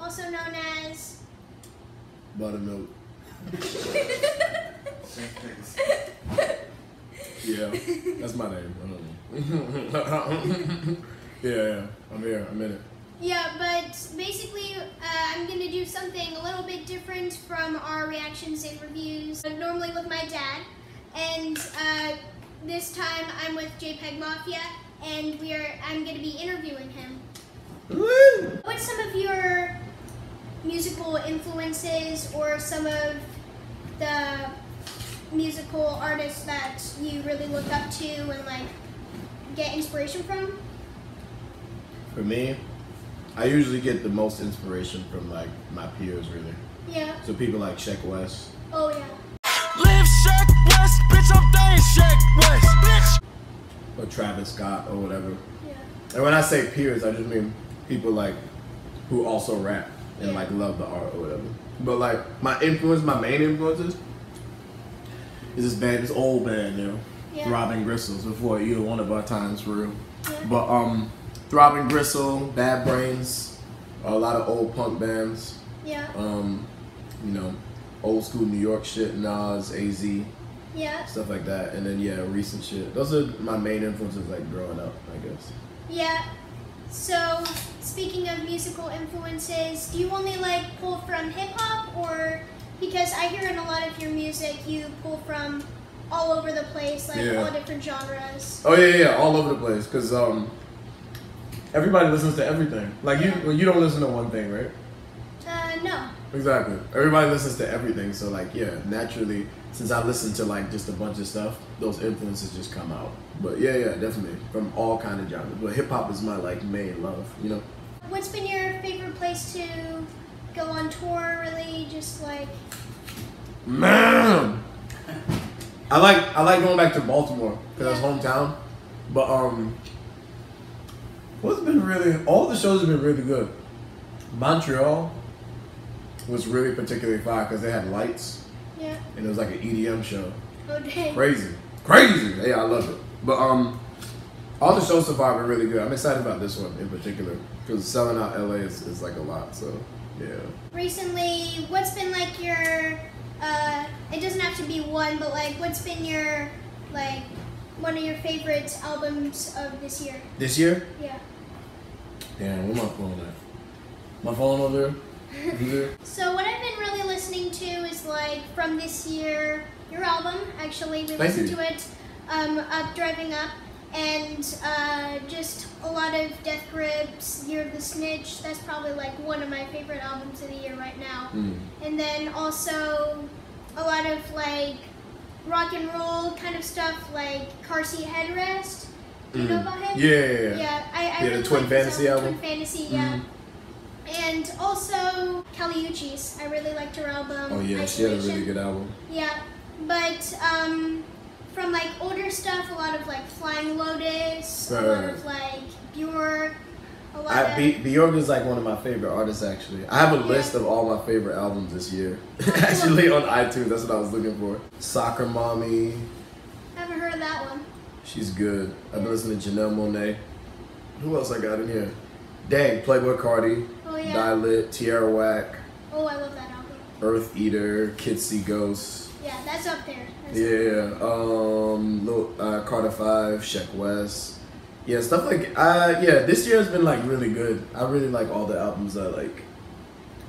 also known as. Buttermilk. yeah, that's my name. I don't know. yeah, yeah, I'm here. I'm in it. Yeah, but basically, uh, I'm gonna do something a little bit different from our reactions and reviews. uh, Normally with my dad, and uh, this time I'm with JPEG Mafia, and we are. I'm gonna be interviewing him. Woo! What's some of your musical influences, or some of the musical artists that you really look up to and like get inspiration from? For me, I usually get the most inspiration from like my peers, really. Yeah. So people like Sheck Wes. Oh yeah. Live Sheck Wes, bitch, I'm dying Sheck Wes, bitch. or Travis Scott or whatever. Yeah. And when I say peers, I just mean people like who also rap and like love the art or whatever. But like my influence, my main influences is this band, this old band, you know, Yeah. Throbbing Gristles before either one of our times for real. Yeah. But um, Throbbing Gristle, Bad Brains, a lot of old punk bands. Yeah. Um, you know, old school New York shit, Nas, Az, Yeah. stuff like that. And then yeah, recent shit. Those are my main influences like growing up, I guess. Yeah. So, speaking of musical influences, do you only like pull from hip hop or because I hear in a lot of your music you pull from all over the place, like Yeah. all different genres. Oh yeah, yeah, all over the place. Cause um, everybody listens to everything. Like you, well, you don't listen to one thing, right? Uh, no. Exactly. Everybody listens to everything. So like, yeah, naturally, since I listen to like just a bunch of stuff, those influences just come out. But yeah, yeah, definitely from all kind of genres. But hip hop is my like main love. You know. What's been your favorite place to go on tour? Really, just like Man, I like I like going back to Baltimore because Yeah. that's hometown. But um, what's been really all the shows have been really good. Montreal was really particularly fire because they had lights yeah. and it was like an EDM show. Oh dang. Crazy, crazy. Yeah, I love it. But um, all the shows so far have been really good. I'm excited about this one in particular because selling out LA is, is like a lot. So yeah. Recently, what's been like your? Uh, it doesn't have to be one, but like, what's been your like one of your favorite albums of this year? This year. Yeah. Damn, where my phone at? My phone over there? So what I've been really listening to is like from this year, your album. Actually, we Thank listened you. to it, um, up driving up, and uh, just a lot of Death Grips, Year of the Snitch. That's probably like one of my favorite albums of the year right now. Mm. And then also a lot of like rock and roll kind of stuff, like Car Seat Headrest. Do you know Mm. about him? Yeah, yeah, yeah. Yeah, I, I Yeah, the Twin Fantasy album? Twin Fantasy, yeah. Mhm. And also Kali Uchis. I really liked her album. Oh yeah, she had a really good album. Yeah, but um, from like older stuff, a lot of like Flying Lotus, a lot of like Bjork, a lot I, of Bjork is like one of my favorite artists actually. I have a list of all my favorite albums this year. actually on iTunes, that's what I was looking for. Soccer Mommy, haven't heard of that one. she's good. I've been listening to Janelle Monáe. Who else I got in here? Dang, Playboi Carti, Oh yeah. Die Lit, Tierra Whack, Oh, I love that album. Earth Eater, Kids See Ghosts. Yeah, that's up there. That's Yeah, um, Lil, uh, Carter Five, Sheck Wes. Yeah, stuff like uh, yeah. This year has been like really good. I really like all the albums that like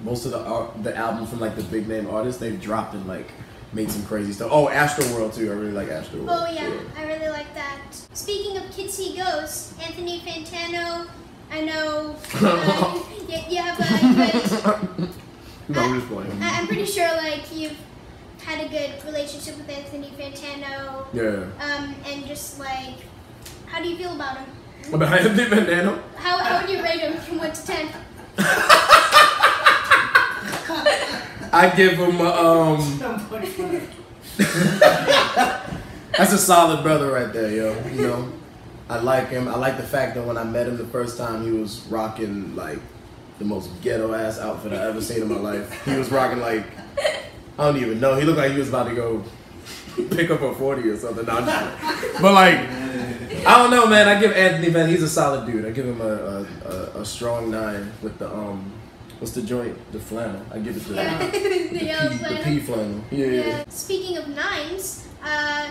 most of the art, the albums from like the big name artists they've dropped and like made some crazy stuff. Oh, Astroworld too. I really like Astroworld. Oh yeah, I really like that. Speaking of Kids See Ghosts, Anthony Fantano. I know uh, you, you have a good. no, I'm just playing. I, I'm pretty sure like you've had a good relationship with Anthony Fantano. Yeah. Um, and just like, how do you feel about him? About Anthony Fantano? How, how would you rate him from one to ten? I give him a, um. That's a solid brother right there, yo. You know, I like him. I like the fact that when I met him the first time, he was rocking like the most ghetto ass outfit I ever seen in my life. He was rocking like I don't even know. He looked like he was about to go pick up a forty or something. No, but like I don't know, man. I give Anthony Van. He's a solid dude. I give him a a, a, a strong nine with the um, what's the joint? The flannel. I give it the, the the, yellow pea, the flannel. flannel. Yeah, yeah. Yeah. Speaking of nines, uh,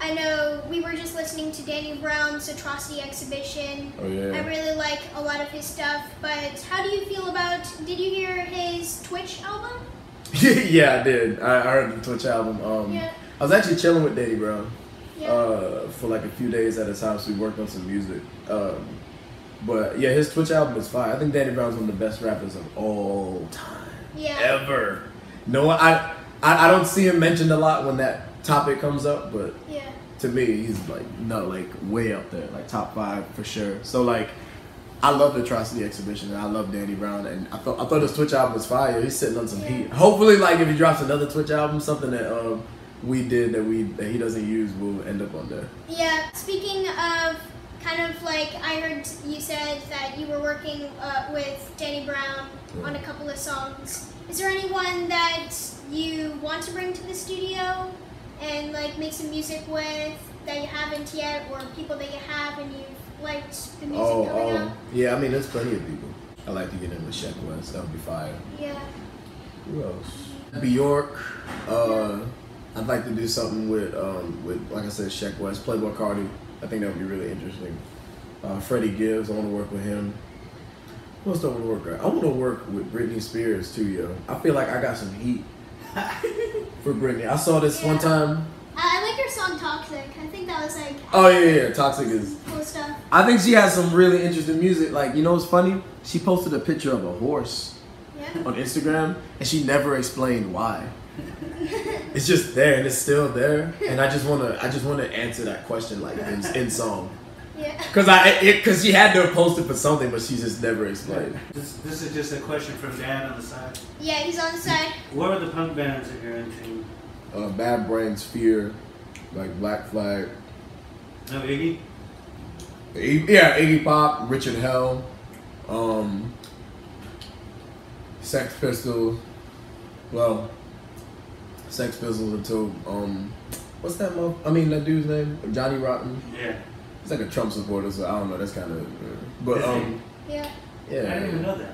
I know we were just listening to Danny Brown's Atrocity exhibition. Oh yeah. I really like a lot of his stuff, but how do you feel about? Did you hear his Twitch album? yeah, I did. I, I heard the Twitch album. Um, Yeah. I was actually chilling with Danny Brown Yeah. uh, for like a few days at his house. We worked on some music. Um, but yeah, his Twitch album is fire. I think Danny Brown's one of the best rappers of all time. yeah. Ever. No, one- I, I I don't see him mentioned a lot when that topic comes up, but Yeah. to me, he's like no, like way up there, like top five for sure. So like, I love the Atrocity exhibition, and I love Danny Brown, and I thought I thought his Twitch album was fire. He's sitting on some Yeah. heat. Hopefully, like if he drops another Twitch album, something that um we did that we that he doesn't use will end up on there. Yeah. Speaking of kind of like, I heard you said that you were working uh, with Danny Brown on a couple of songs. Is there anyone that you want to bring to the studio and like make some music with that you haven't yet, or people that you have and you've liked the music Oh, coming um, up? yeah. I mean, there's plenty of people. I like to get in with Sheck Wes. That would be fire. Yeah. Who else? Bjork. Uh, I'd like to do something with um, with like I said, Sheck Wes, Playboi Carti. I think that would be really interesting. Uh, Freddie Gibbs. I want to work with him. Who else do I want to work with? I want to work with Britney Spears too, yo. I feel like I got some heat for Britney. I saw this one time. I, I like your song Toxic. I think that was like Oh yeah, yeah, yeah. Toxic is. cool stuff. I think she has some really interesting music. Like you know what's funny? She posted a picture of a horse Yeah. on Instagram, and she never explained why. It's just there, and it's still there, and I just wanna, I just wanna answer that question like in, in song, Yeah. cause I, cause she had to have posted for something, but she just never explained. This, this is just a question from Dan on the side. Yeah, he's on the side. What are the punk bands that you're into? Uh, Bad Brains, Fear, like Black Flag, No, Iggy? Iggy- yeah, Iggy Pop, Richard Hell, um, Sex Pistols, well, Sex Pistols until um, what's that? Mo- I mean that dude's name, Johnny Rotten. Yeah. He's like a Trump supporter, so I don't know. That's kind of, but um, Yeah. yeah, I didn't even know that.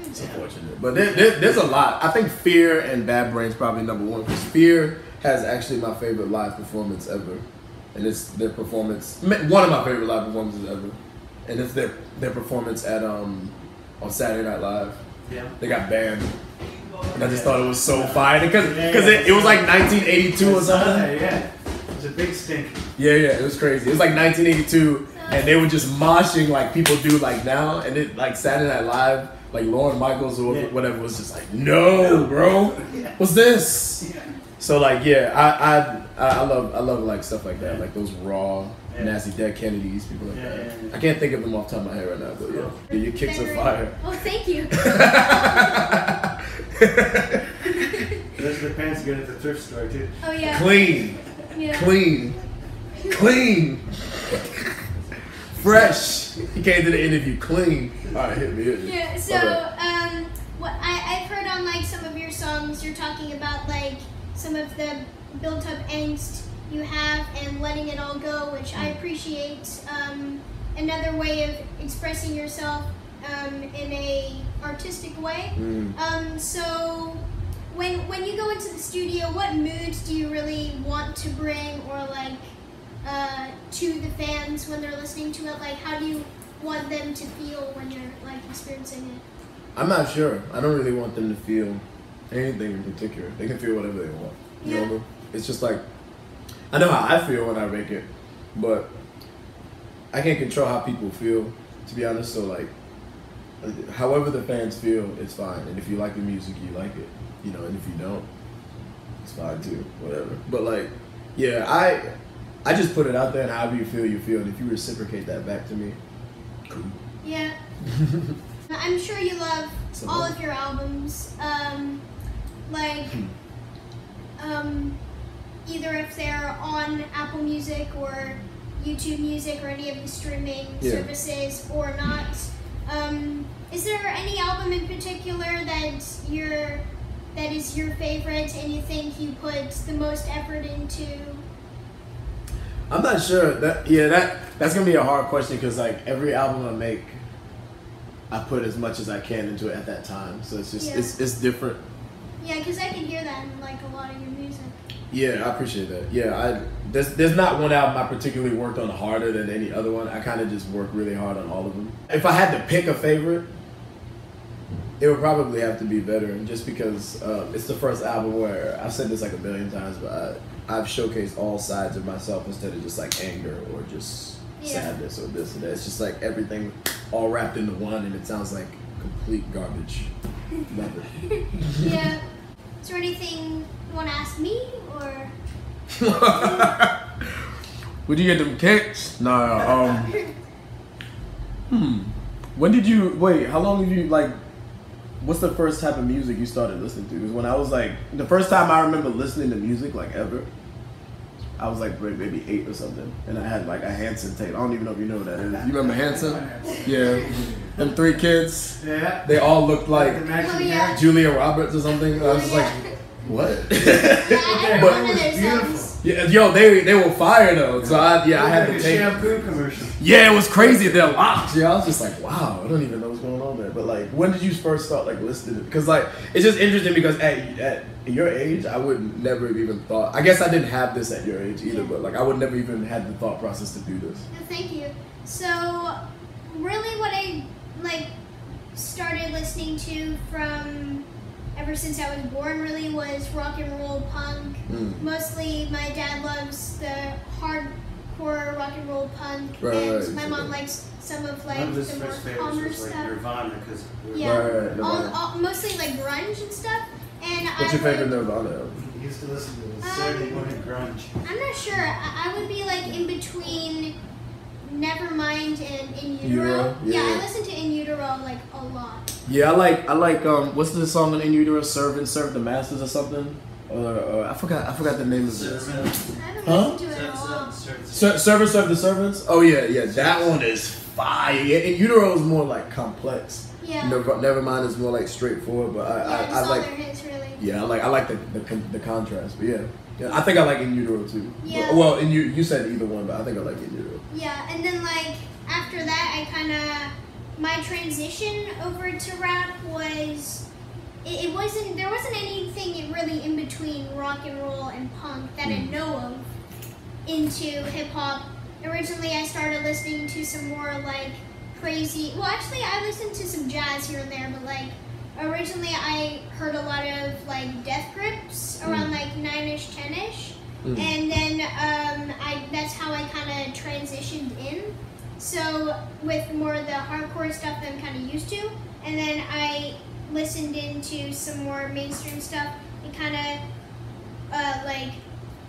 it's unfortunate. But there, there, there's a lot. I think Fear and Bad Brains probably number one because Fear has actually my favorite live performance ever, and it's their performance, one of my favorite live performances ever, and it's their their performance at um on Saturday Night Live. Yeah. They got banned, and I just thought it was so fire because because it, it was like 1982 or something. Yeah. It was a big stink. Yeah, yeah, it was crazy. It was like 1982, and they were just moshing like people do like now, and it like Saturday Night Live, like Lorne Michaels or Yeah. whatever was just like, no, bro, what's this? So like, yeah, I I I I love I love like stuff like that, like those raw, Yeah. nasty dead Kennedys, people like Yeah, that. yeah, yeah. I can't think of them off the top of my head right now, but yeah, yeah your kicks are fire. Oh, thank you. Those are the pants you get at the thrift store, too. Oh yeah. Clean, Yeah. clean, clean, fresh. He came to the interview clean. All right, hit me, hit me. Yeah. So, Okay. um, what I I've heard on like some of your songs, you're talking about like some of the built-up angst you have and letting it all go, which I appreciate. Um, another way of expressing yourself um, in a artistic way. Mm. Um, so when when you go into the studio, what moods do you really want to bring or like uh, to the fans when they're listening to it? Like how do you want them to feel when you're like experiencing it? I'm not sure. I don't really want them to feel anything in particular. They can feel whatever they want. You Yeah. know? It's just like I know how I feel when I make it, but I can't control how people feel, to be honest. So like however the fans feel, it's fine. And if you like the music, you like it. You know, and if you don't, it's fine too. Whatever. But like, yeah, I I just put it out there and however you feel, you feel. And if you reciprocate that back to me, cool. Yeah. I'm sure you love all of your albums. Um, like, um, either if they're on Apple Music or YouTube Music or any of the streaming Yeah. services or not. Um, is there any album in particular that you're that is your favorite and you think you put the most effort into? I'm not sure that yeah that that's gonna be a hard question because like every album I make, I put as much as I can into it at that time. So it's just Yeah. it's it's different. Yeah, because I can hear that in like a lot of your music. Yeah, I appreciate that. Yeah, I there's there's not one album I particularly worked on harder than any other one. I kind of just work really hard on all of them. If I had to pick a favorite, it would probably have to be Veteran, just because uh, it's the first album where I've said this like a billion times, but I, I've showcased all sides of myself instead of just like anger or just Yeah. sadness or this and that. It's just like everything all wrapped into one, and it sounds like complete garbage. Love it. yeah. Is there anything you want to ask me or? Would you get them kicks? Nah. Um. Hmm. When did you wait? How long have you like? What's the first type of music you started listening to? Because when I was like the first time I remember listening to music like ever, I was like maybe eight or something, and I had like a Hanson tape. I don't even know if you know what that is. You remember Hanson? Yeah. Them three kids. Yeah. They all looked like the matching yeah. hair. Julia Roberts or something. I was just like, what? But- don't know their Beautiful. Songs. yeah, yo, they they were fire though. So I yeah, I had Like to a take. shampoo commercial. Yeah, it was crazy. They're locked. Yeah, I was just like, wow, I don't even know what's going on there. But like, when did you first start like listening? Because like, it's just interesting because at at your age, I would never have even thought. I guess I didn't have this at your age either, but like, I would never even had the thought process to do this. No, thank you. So, really, what I like started listening to from ever since I was born really was rock and roll punk. Mm. Mostly, my dad loves the hardcore rock and roll punk, Right, and right, my so- mom likes some of like One of the more calmer was like stuff. Nirvana because Yeah, Right, right, all, Nirvana. all, mostly like grunge and stuff. And What's I your favorite would- Nirvana album? used to listen to this Um, Saturday morning grunge. I'm not sure. I, I would be like in between Nevermind and In Utero, Utero. Yeah, yeah. I listen to In Utero like a lot. Yeah, I like I like um, what's the song on In Utero? Serve and Serve the Masters or something? Or, or I forgot I forgot the name of it. I haven't Huh? listened to it in a while. Ser- Servant serve the servants. Oh yeah, yeah, that one is fire. Yeah, and utero is more like complex. Yeah. Never, mind is more like straightforward, but I, yeah, I, I like their hits really. yeah, I like I like the the, the contrast. But yeah, yeah, I think I like in utero too. Yeah. Well, and you you said either one, but I think I like in utero. Yeah, and then like after that, I kind of my transition over to rap was it, it wasn't there wasn't anything really in between rock and roll and punk that I Mm. know of into hip hop. Originally, I started listening to some more like crazy. Well, actually, I listened to some jazz here and there, but like originally, I heard a lot of like Death Grips around like nine ish, ten ish. Mm. And then um, I that's how I kind of transitioned in. So with more of the hardcore stuff that I'm kind of used to, and then I listened into some more mainstream stuff. It kind of uh, like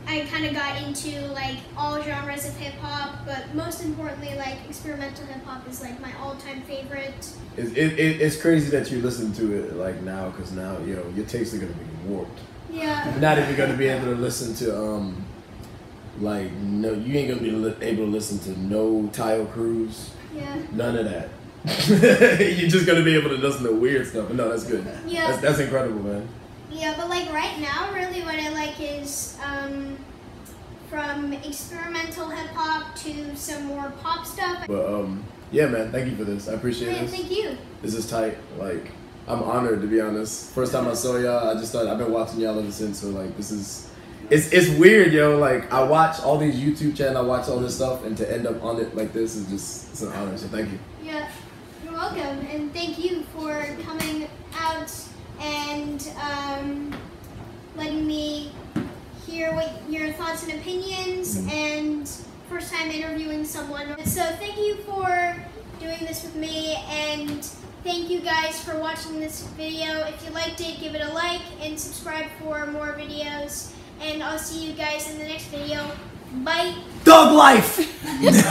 I kind of got into like all genres of hip hop, but most importantly, like experimental hip hop is like my all-time favorite. It, it, it, it's crazy that you listen to it like now, because now you know your tastes are gonna be warped. Yeah. You're not even gonna be able to listen to um like no, you ain't gonna be li- able to listen to no Tile Cruz. Yeah. None of that. You're just gonna be able to listen to weird stuff. But no, that's good. Yeah. That's, that's incredible, man. Yeah, but like right now, really what I like is um, from experimental hip hop to some more pop stuff. But um, yeah, man. Thank you for this. I appreciate this. thank you. This is tight. Like, I'm honored to be honest. First time I saw y'all, I just thought I've been watching y'all ever since. So like, this is. It's, it's weird, yo. Like I watch all these YouTube channels, I watch all this stuff, and to end up on it like this is just it's an honor. So thank you. Yeah, you're welcome, and thank you for coming out and um, letting me hear what your thoughts and opinions Mhm. and first time interviewing someone. So thank you for doing this with me and thank you guys for watching this video. If you liked it, give it a like and subscribe for more videos. And I'll see you guys in the next video. Bye. Dog life.